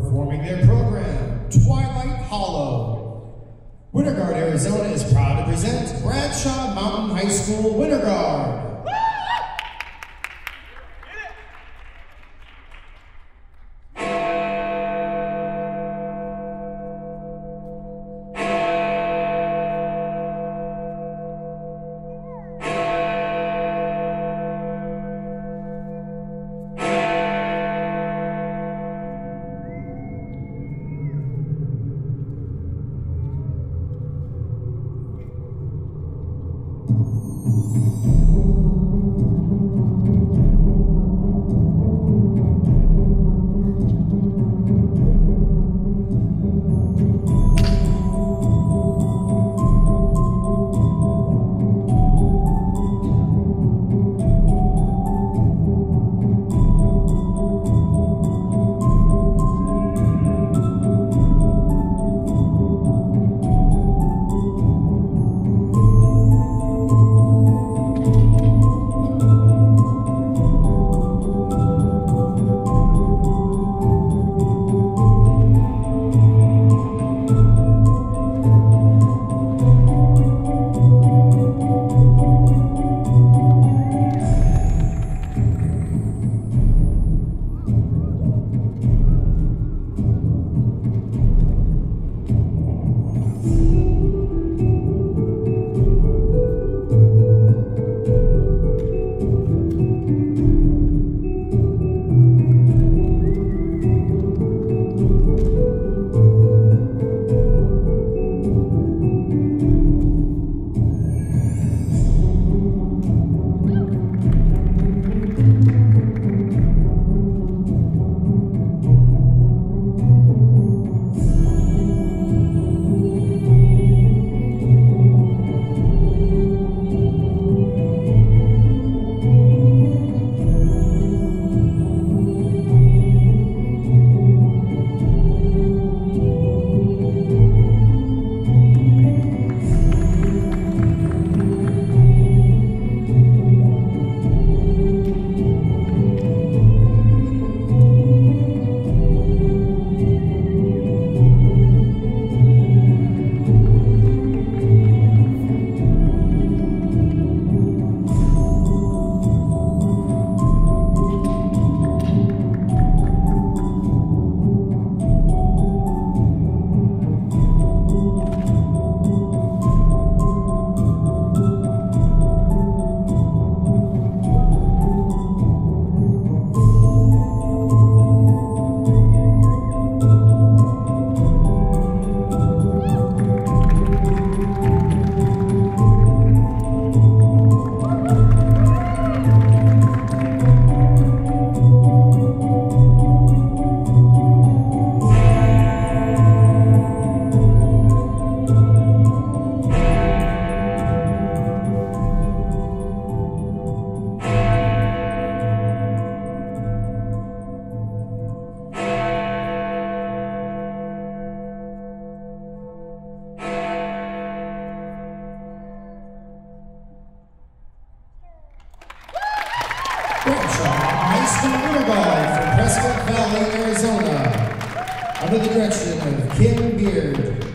Performing their program, Twilight Hollow. Winter Guard, Arizona is proud to present Bradshaw Mountain High School Winter Guard. うん。Valley, Arizona, under the direction of Kim Beard.